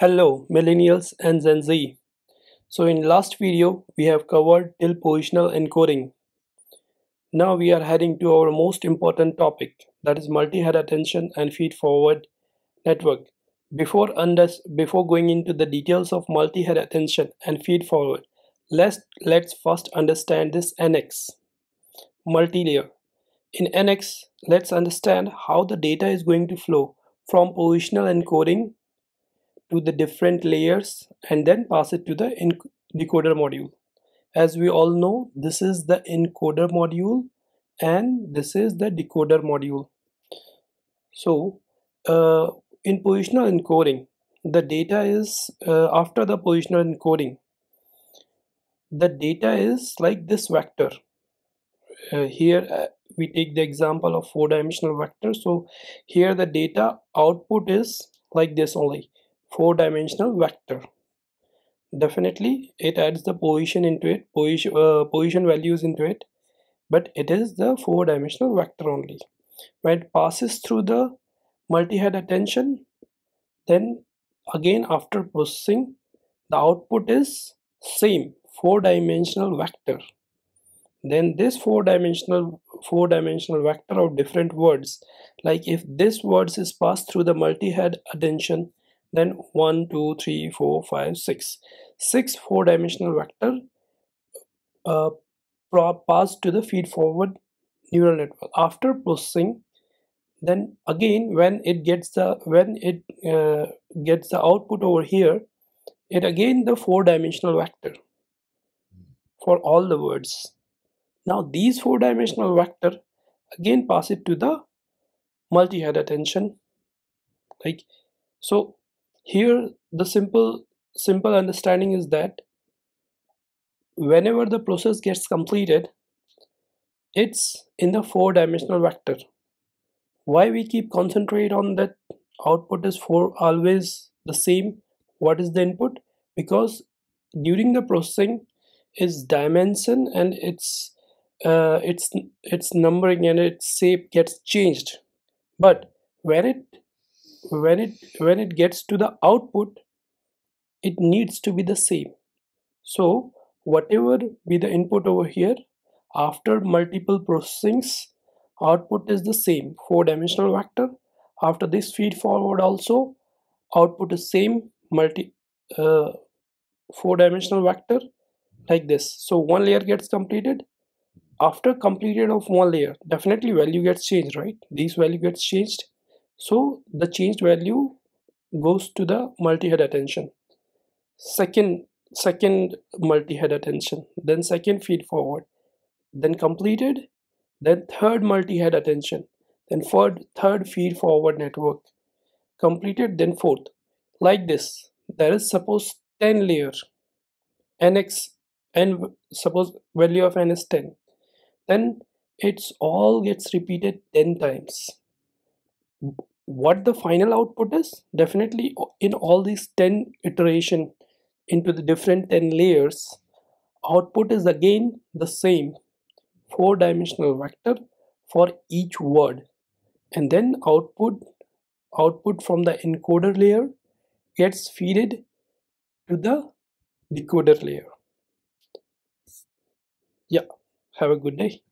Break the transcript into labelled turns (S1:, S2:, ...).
S1: Hello millennials and Gen Z. So in last video we have covered till positional encoding. Now we are heading to our most important topic that is multi-head attention and feed-forward network. Before before going into the details of multi-head attention and feed-forward, let's let's first understand this NX multi-layer. In NX, let's understand how the data is going to flow from positional encoding to the different layers and then pass it to the decoder module. As we all know this is the encoder module and this is the decoder module. So uh, in positional encoding the data is uh, after the positional encoding the data is like this vector. Uh, here uh, we take the example of four dimensional vector. So here the data output is like this only four dimensional vector. Definitely it adds the position into it position uh, position values into it but it is the four dimensional vector only. When it passes through the multi-head attention then again after processing the output is same four dimensional vector. Then this four dimensional four dimensional vector of different words like if this words is passed through the multi-head attention then 1 2 3 4 5 6 6 four dimensional vector uh, to the feed forward neural network. After processing then again when it gets the when it uh, gets the output over here it again the four dimensional vector for all the words. Now these four dimensional vector again pass it to the multi-head attention. Like so here the simple simple understanding is that whenever the process gets completed it's in the four dimensional vector. Why we keep concentrate on that output is for always the same. What is the input? Because during the processing its dimension and its uh, its its numbering and its shape gets changed. But when it when it when it gets to the output it needs to be the same. So whatever be the input over here after multiple processings output is the same four dimensional vector. After this feed forward also output is same multi uh, four dimensional vector like this. So one layer gets completed. After completed of one layer definitely value gets changed right? These value gets changed so the changed value goes to the multi-head attention. Second second multi-head attention. Then second feed forward. Then completed. Then third multi-head attention. Then third third feed forward network. Completed then fourth. Like this there is suppose 10 layer. Nx and suppose value of n is 10 then it's all gets repeated 10 times what the final output is definitely in all these 10 iteration into the different 10 layers output is again the same four dimensional vector for each word. And then output output from the encoder layer gets fed to the decoder layer. Yeah have a good day